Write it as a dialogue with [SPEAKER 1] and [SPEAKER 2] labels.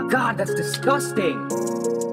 [SPEAKER 1] god, that's disgusting.